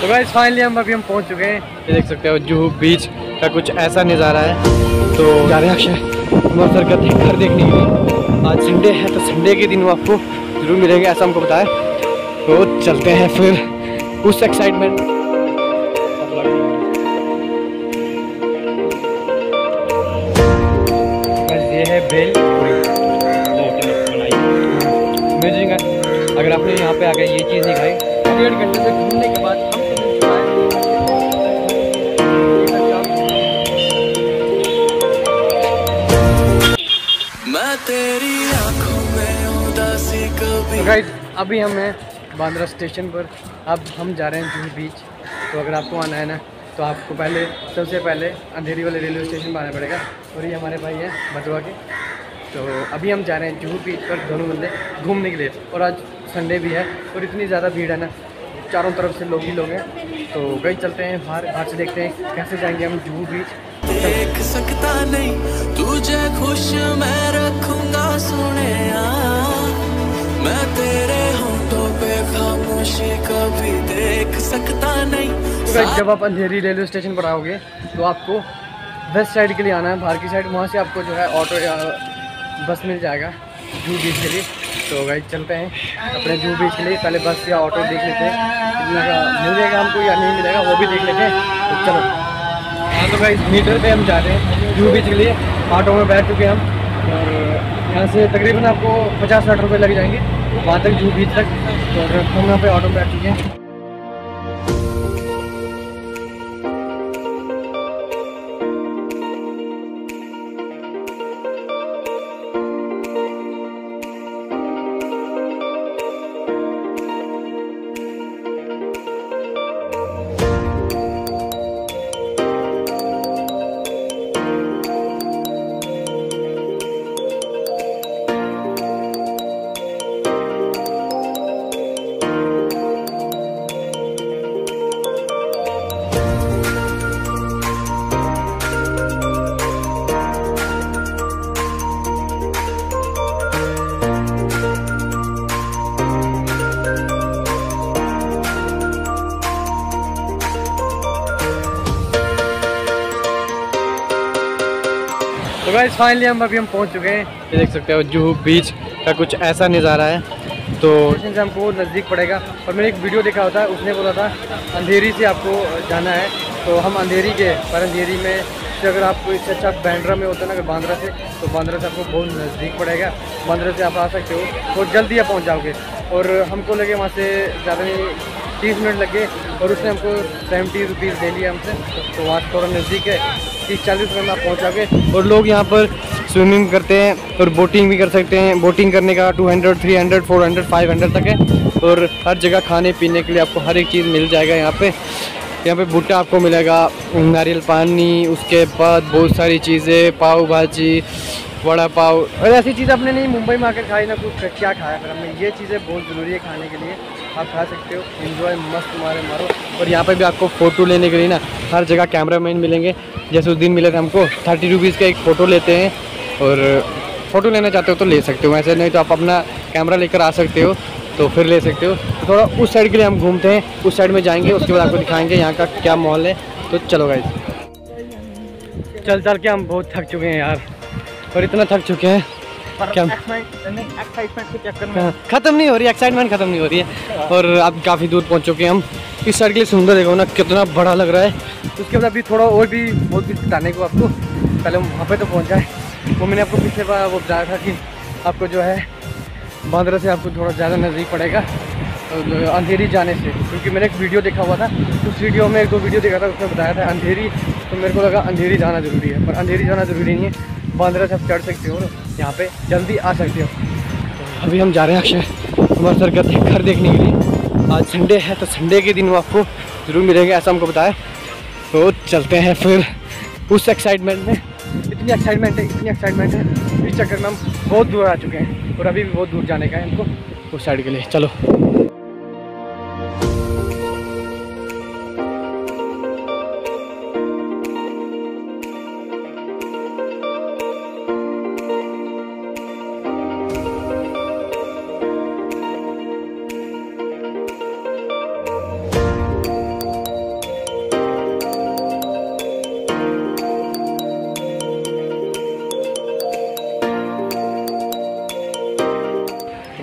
तो guys finally हम अभी हम पहुँच चुके हैं। ये देख सकते हो, जूहू बीच का कुछ ऐसा नज़ारा है। तो जा रहे हैं अक्षय हमारे सर का देख घर देखने के लिए। आज संडे है तो संडे के दिन वो आपको ज़रूर मिलेंगे, ऐसा हमको बताया। तो चलते हैं फिर उस एक्साइटमेंट ये है अगर आपने यहाँ पे आकर ये चीज़ नहीं खाई, डेढ़ घंटे से तेरी में कभी। गाइस अभी हम हैं बांद्रा स्टेशन पर। अब हम जा रहे हैं जूहू बीच। तो अगर आपको आना है ना तो आपको पहले, सबसे पहले अंधेरी वाले रेलवे स्टेशन पर आना पड़ेगा। और ये हमारे भाई हैं बटुआ के। तो अभी हम जा रहे हैं जूहू बीच पर, दोनों बंदे घूमने के लिए। और आज संडे भी है, और इतनी ज़्यादा भीड़ है ना, चारों तरफ़ से लोग ही लोग हैं। तो गई चलते हैं बाहर बाहर से देखते हैं कैसे जाएँगे हम जूहू बीच। देख सकता नहीं, तुझे खुश मैं रखूँगा सुने। मैं तेरे होंठों पे खामोशी कभी देख सकता नहीं। तो जब आप अंधेरी रेलवे स्टेशन पर आओगे तो आपको वेस्ट साइड के लिए आना है, बाहर की साइड वहाँ से आपको जो है ऑटो या बस मिल जाएगा, जू बीच के लिए। तो गाइस चलते हैं अपने जू बीच के लिए, पहले बस या ऑटो देख लेते हैं मिल जाएगा हमको या नहीं मिलेगा, वो भी देख लेते हैं। तो चलो। हाँ तो भाई मीटर पे हम जा रहे हैं, जू बीच के लिए। ऑटो में बैठ चुके हम। और, यहाँ से तकरीबन आपको पचास साठ रुपये लग जाएँगे, वहाँ तक जू बीच तक। और हम यहाँ पे ऑटो में बैठ चुके हैं। गाइस फाइनली हम अभी हम पहुँच चुके हैं। ये देख सकते हो जूहू बीच का कुछ ऐसा नज़ारा है तो से हमको नज़दीक पड़ेगा। और मैंने एक वीडियो देखा होता है उसने बोला था अंधेरी से आपको जाना है। तो हम अंधेरी के पर अंधेरी में से अगर आपको इससे अच्छा बैंड्रा में होता है ना अगर बांद्रा से तो बांद्रा से आपको बहुत नज़दीक पड़ेगा। बांद्रा से आप आ सकते हो और जल्दी आप पहुँच जाओगे। और हमको लगे वहाँ से ज़्यादा नहीं तीस मिनट लगे और उसने हमको सेवेंटी रुपीज़ दे लिया हमसे। तो वहाँ थोड़ा नज़दीक है। तीस चालीस मिनट में आप पहुँच जाओगे। और लोग यहाँ पर स्विमिंग करते हैं और बोटिंग भी कर सकते हैं। बोटिंग करने का two hundred three hundred four hundred five hundred तक है। और हर जगह खाने, पीने के लिए आपको हर एक चीज़ मिल जाएगा यहाँ पे। यहाँ पे भुट्टा आपको मिलेगा, नारियल पानी, उसके बाद बहुत सारी चीज़ें, पाव भाजी, वड़ा पाव। और ऐसी चीज़ आपने नहीं, मुंबई में आकर खाई ना कुछ, क्या खाया फिर हमने? ये चीज़ें बहुत ज़रूरी है खाने के लिए। आप खा सकते हो। इन्जॉय मस्त मारे मारो। और यहाँ पे भी आपको फ़ोटो लेने के लिए ना, हर जगह कैमरा मैन मिलेंगे। जैसे उस दिन मिले थे हमको थर्टी रुपीज़ का एक फ़ोटो लेते हैं। और फ़ोटो लेना चाहते हो तो ले सकते हो। ऐसे नहीं तो आप अपना कैमरा लेकर आ सकते हो तो फिर ले सकते हो। तो थोड़ा उस साइड के लिए हम घूमते हैं। उस साइड में जाएँगे, उसके बाद आपको दिखाएँगे यहाँ का क्या माहौल है। तो चलो गाइज़ चल चल के हम बहुत थक चुके हैं यार। और इतना थक चुके हैं। क्या? हाँ, खत्म नहीं हो रही एक्साइटमेंट खत्म नहीं हो रही है। और अब काफ़ी दूर पहुँच चुके हैं हम। इस साइड के लिए सुंदर देखो ना कितना बड़ा लग रहा है। उसके बाद अभी थोड़ा और भी बहुत कुछ बताने को आपको। पहले हम वहाँ पे तो पहुँच जाए। वो मैंने आपको पिछले बार वो बताया था कि आपको जो है बांद्रा से आपको थोड़ा ज़्यादा नज़दीक पड़ेगा अंधेरी जाने से। क्योंकि मैंने एक वीडियो देखा हुआ था। उस वीडियो में एक दो वीडियो देखा था उसमें बताया था अंधेरी। तो मेरे को लगा अंधेरी जाना ज़रूरी है। पर अंधेरी जाना ज़रूरी नहीं है। बांद्रा से आप चढ़ सकते हो यहाँ पे जल्दी आ सकते हो। अभी हम जा रहे हैं अक्षय, हमारे सर का घर देखने के लिए। आज संडे है तो संडे के दिन वो आपको ज़रूर मिलेंगे, ऐसा हमको बताया। तो चलते हैं फिर उस एक्साइटमेंट में। इतनी एक्साइटमेंट है, इतनी एक्साइटमेंट है। इस चक्कर में हम बहुत दूर आ चुके हैं और अभी भी बहुत दूर जाने का है हमको, उस साइड के लिए। चलो।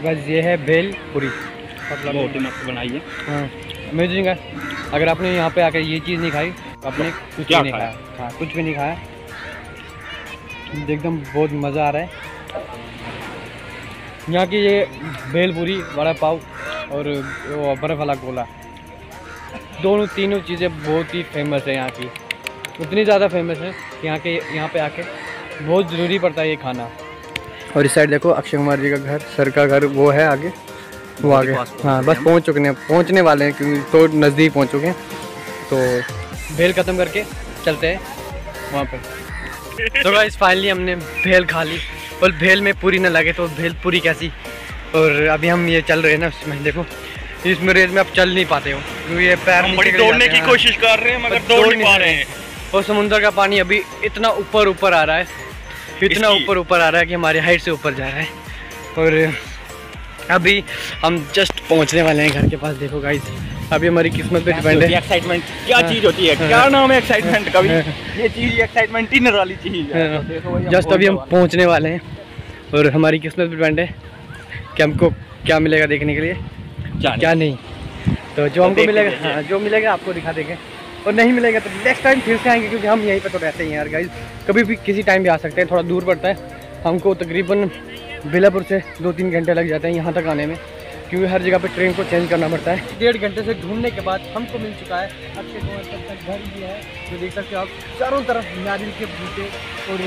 गाइस ये है भेल पूरी बहुत ही मस्त बनाई है। हाँ अमेजिंग है अगर आपने यहाँ पे आकर ये चीज़ नहीं खाई तो आपने कुछ भी नहीं खाया? हाँ कुछ भी नहीं खाया। एकदम बहुत मज़ा आ रहा है। यहाँ की ये भेल पूरी वड़ा पाव और वो बर्फ़ वाला गोला। दोनों तीनों चीज़ें बहुत ही फ़ेमस है यहाँ की। उतनी ज़्यादा फ़ेमस है कि यहाँ के यहाँ पे आके बहुत ज़रूरी पड़ता है ये खाना। और इस साइड देखो अक्षय कुमार जी का घर सर का घर वो है आगे वो आगे। ही बस पहुँच चुके हैं पहुँचने वाले हैं क्योंकि तो नज़दीक पहुँच चुके हैं तो भेल ख़त्म करके चलते हैं वहाँ पर तो गाइस फाइनली हमने भेल खा ली। और भेल में पूरी ना लगे तो भेल पूरी कैसी? और अभी हम ये चल रहे हैं ना उसमें देखो इसमें रेस में आप चल नहीं पाते हो क्योंकि ये पैर हम बड़ी दौड़ने की कोशिश कर रहे हैं मगर दौड़ नहीं पा रहे हैं। और समुंदर का पानी अभी इतना ऊपर ऊपर आ रहा है इतना ऊपर ऊपर आ रहा है कि हमारे हाइट से ऊपर जा रहा है। और अभी हम जस्ट पहुँचने वाले हैं घर के पास देखो गाइस अभी हमारी किस्मत पे डिपेंड है एक्साइटमेंट क्या हाँ। चीज़ होती है? हाँ। क्या नाम है एक्साइटमेंट का भी ये चीज़ एक्साइटमेंट ही वाली चीज़ है। जस्ट अभी हम पहुँचने पहुँचने वाले हैं और हमारी किस्मत पे डिपेंड है कि हमको क्या मिलेगा देखने के लिए क्या नहीं। तो जो तो हमको मिलेगा हाँ जो मिलेगा आपको दिखा देंगे। और नहीं मिलेगा तो नेक्स्ट टाइम फिर से आएँगे क्योंकि हम यहीं पे तो रहते ही यार गाइस कभी भी किसी टाइम भी आ सकते हैं, थोड़ा दूर पड़ता है। हमको तकरीबन बिलापुर से दो तीन घंटे लग जाते हैं यहाँ तक आने में, क्योंकि हर जगह पे ट्रेन को चेंज करना पड़ता है। डेढ़ घंटे से ढूँढने के बाद हमको मिल चुका है। अक्षय कुमार सर का घर ये है, जो देख सकते हो आप, चारों तरफ़ नारियल के बूटे और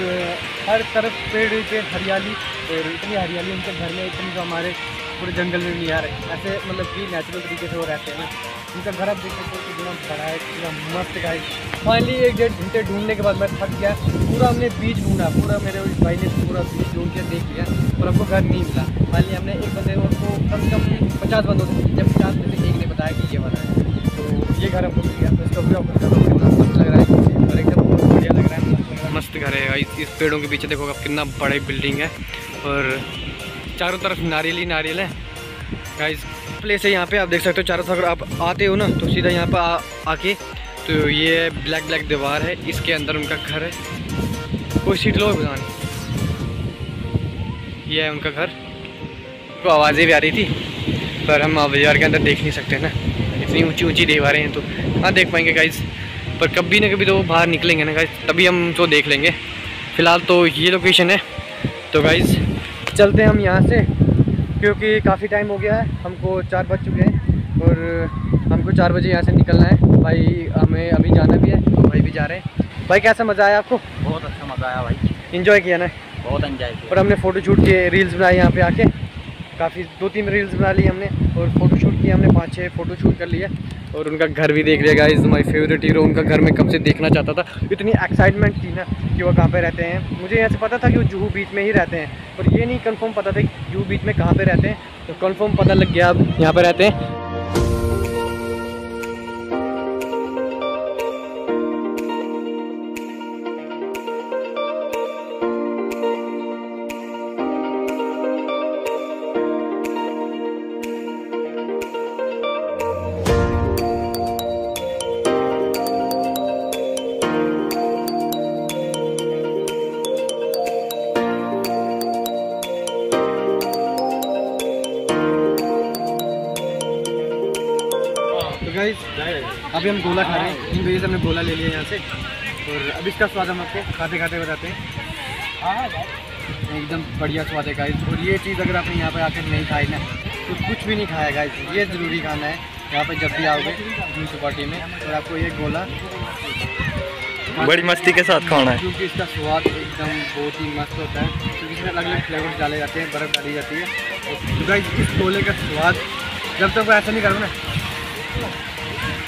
हर तरफ़ पेड़ पे हरियाली। और इतनी हरियाली उनके घर में, इतनी तो हमारे पूरे जंगल में आ रहे। ऐसे मतलब कि नेचुरल तरीके से वो रहते हैं ना उनका घर आप देख सकते हो बड़ा है कितना मस्त है फाइनली एक डेढ़ घंटे ढूँढने के बाद मैं थक गया। पूरा हमने बीच ढूंढा पूरा मेरे भाई ने पूरा बीच ढूंढ के देख लिया और हमको घर नहीं मिला। फाइनली हमने एक बंदे को कम से कम पचास बंदों से जब पचास में से एक ने बताया कि ये बना है। तो ये घर हमको मिल गया। तो इसका कितना मस्त लग रहा है। और एकदम बहुत बढ़िया लग रहा है। मस्त घर है इस, पेड़ों के पीछे देखो आप कितना बड़ी बिल्डिंग है। और चारों तरफ़ नारियल ही नारियल है। गाइस प्लेस है यहाँ पे आप देख सकते हो चारों तरफ़ अगर आप आते हो ना तो सीधा यहाँ पे आ, आके तो ये ब्लैक ब्लैक दीवार है इसके अंदर उनका घर है। कोई सीट लो बता ये है उनका घर। तो आवाज़ें भी आ रही थी पर हम बाज़ार के अंदर देख नहीं सकते ना। इतनी ऊँची ऊँची दीवारें हैं तो हाँ देख पाएँगे गाइज़ पर कभी ना कभी तो वो बाहर निकलेंगे ना गाइज़ तभी हम तो देख लेंगे। फ़िलहाल तो ये लोकेशन है। तो गाइज़ चलते हैं हम यहाँ से। क्योंकि काफ़ी टाइम हो गया है हमको चार बज चुके हैं और हमको चार बजे यहाँ से निकलना है। भाई हमें अभी जाना भी है तो भाई भी जा रहे हैं। भाई कैसा मज़ा आया आपको? बहुत अच्छा मज़ा आया भाई। इन्जॉय किया ना? बहुत इन्जॉय किया। और हमने फ़ोटो शूट किए रील्स बनाए यहाँ पे आके। काफ़ी दो तीन रील्स बना ली हमने और फ़ोटो शूट किए हमने पाँच छः फ़ोटो शूट कर लिया और उनका घर भी देख लिया गाइज़ माई फेवरेट हीरो उनका घर में कब से देखना चाहता था। इतनी एक्साइटमेंट थी ना कि वो कहाँ पे रहते हैं। मुझे यहाँ से पता था कि वो जूहू बीच में ही रहते हैं। और ये नहीं कंफर्म पता था कि जूहू बीच में कहाँ पे रहते हैं। तो कंफर्म पता लग गया अब यहाँ पे रहते हैं। अभी हम गोला खा रहे हैं इन वजह से हमने गोला ले लिया यहाँ से। और अब इसका स्वाद हम आपको खाते खाते बताते हैं। एकदम बढ़िया स्वाद है गाइस और ये चीज़ अगर आपने यहाँ पर आकर नहीं खाई ना तो कुछ भी नहीं खाया गाइस ये ज़रूरी खाना है यहाँ पर जब भी आओगे म्यूनसिपाली में और आपको ये गोला बड़ी मस्ती के साथ खाना है। क्योंकि इसका स्वाद एकदम बहुत ही मस्त होता है क्योंकि इसमें अलग अलग फ्लेवर डाले जाते हैं बर्फ़ डाली जाती है। तो गाइस इस गोले का स्वाद जब तक वो ऐसा नहीं करो ना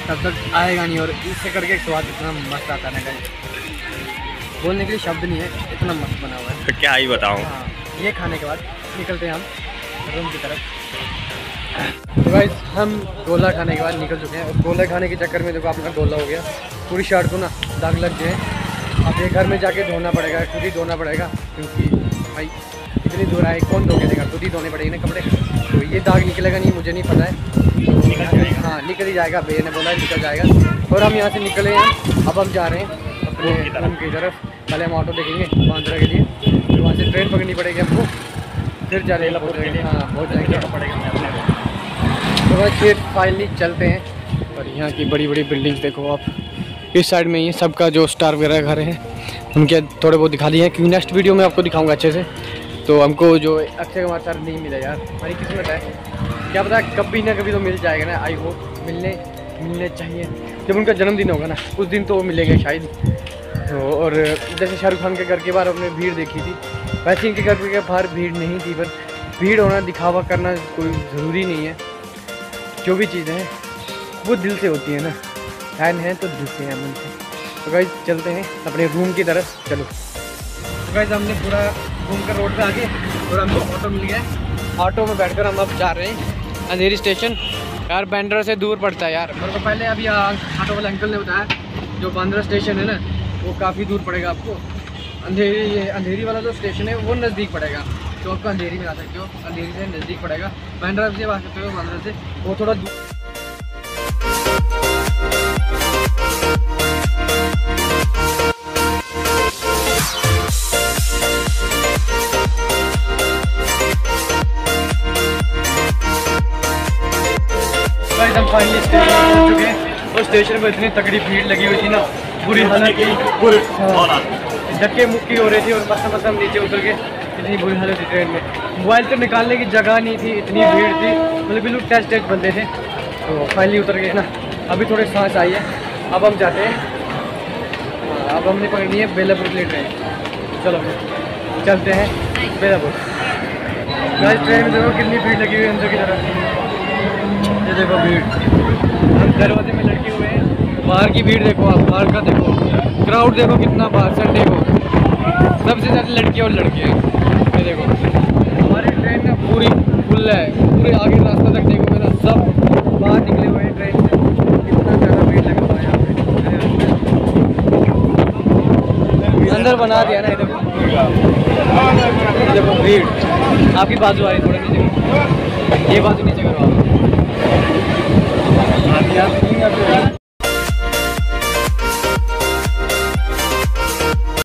तब तक आएगा नहीं और इससे करके स्वाद इतना मस्त आता है ना गाइस। बोलने के लिए शब्द नहीं है इतना मस्त बना हुआ है। तो क्या ही बताऊँ। हाँ ये खाने के बाद निकलते हैं हम रूम की तरफ़। तो भाई हम गोला खाने के बाद निकल चुके हैं। और गोला खाने के चक्कर में देखो आपका गोला हो गया। पूरी शर्ट को ना दाग लग गए अब ये घर में जाके धोना पड़ेगा खुद ही धोना पड़ेगा क्योंकि भाई इतनी दूर आए कौन धो के देगा? खुद ही धोने पड़ेंगे ना कपड़े। तो ये दाग निकलेगा नहीं मुझे नहीं पता है। हाँ निकल ही जाएगा भैया ने बोला निकल जाएगा। और हम यहाँ से निकले हैं अब हम जा रहे हैं अपने रूम की तरफ़। पहले हम ऑटो देखेंगे बांद्रा के लिए। फिर वहाँ से ट्रेन पकड़नी पड़ेगी हमको। फिर जा रहे हैं हाँ बहुत जाएँगे। तो बस फिर फाइनली चलते हैं। और यहाँ की बड़ी बड़ी बिल्डिंग्स देखो आप। इस साइड में ये सबका जो स्टार वगैरह घर है, उनके थोड़े बहुत दिखा दिए हैं, क्योंकि नेक्स्ट वीडियो में आपको दिखाऊँगा अच्छे से। तो हमको जो अक्षय कुमार सर नहीं मिला यार। हमारी किस्मत है। क्या पता कभी ना कभी तो मिल जाएगा ना आई होप मिलने मिलने चाहिए। जब उनका जन्मदिन होगा ना, उस दिन तो वो मिलेंगे शायद। तो और जैसे शाहरुख खान के घर के बाहर हमने भीड़ देखी थी। वैसे इनके घर के बाहर भीड़ नहीं थी, पर भीड़ होना, दिखावा करना कोई ज़रूरी नहीं है। जो भी चीज़ें हैं, वो दिल से होती है ना। फ़ैन है तो से है मन से तो गाइज़ चलते हैं अपने रूम की तरफ़। चलो। तो गाइज़ हमने पूरा घूम कर रोड पे आ गए और हमको ऑटो मिल गया है। ऑटो में बैठकर हम अब जा रहे हैं अंधेरी स्टेशन यार बैंड्रा से दूर पड़ता है यार। मेरे को पहले अभी ऑटो वाले अंकल ने बताया, जो बांद्रा स्टेशन है ना, वो काफ़ी दूर पड़ेगा आपको। अंधेरी, ये अंधेरी वाला जो स्टेशन है, वो नज़दीक पड़ेगा। तो आपको अंधेरी में आ सकते हो। अंधेरी से नज़दीक पड़ेगा। बैंड्रा से आ सकते हो बांद्रा से। वो थोड़ा दूर गाइस हम फाइनली स्टेशन पहुँच चुके हैं। और स्टेशन पर इतनी तगड़ी भीड़ लगी हुई थी ना बुरी हालत की पूरे हाँ। धक्के मुक्की हो रही थी और मस्त मस्त हम नीचे उतर के इतनी बुरी हालत थी ट्रेन में। मोबाइल तो निकालने की जगह नहीं थी इतनी भीड़ थी। मतलब बिल्कुल टेस्ट टच बंदे थे। तो फाइनली उतर गए ना। अभी थोड़े सांस आई है। अब हम जाते हैं। हाँ, अब हमने पकड़नी है बेलापुर के लिए ट्रेन चलो चलते हैं। बेलापुर। गाइस ट्रेन में देखो कितनी भीड़ लगी हुई है अंदर की तरफ़। ये देखो भीड़। हम दरवाजे में लटके हुए हैं। बाहर की भीड़ देखो आप, बाहर का देखो। क्राउड देखो कितना बाहर संडे को सबसे ज़्यादा लड़के और लड़के हैं। ये देखो। हमारी ट्रेन ना पूरी फुल है। पूरे आगे रास्ता तक देखो मेरा सब बाहर निकले हुए हैं ट्रेन से। कितना ज़्यादा भीड़ लगा हुआ है यहाँ पे। अंदर बना दिया ना देखो। देखो भीड़। आपकी बाजू आ रही थोड़ा ये बाजू हाँ, कैसे करवाओगे